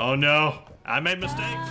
Oh no, I made mistakes.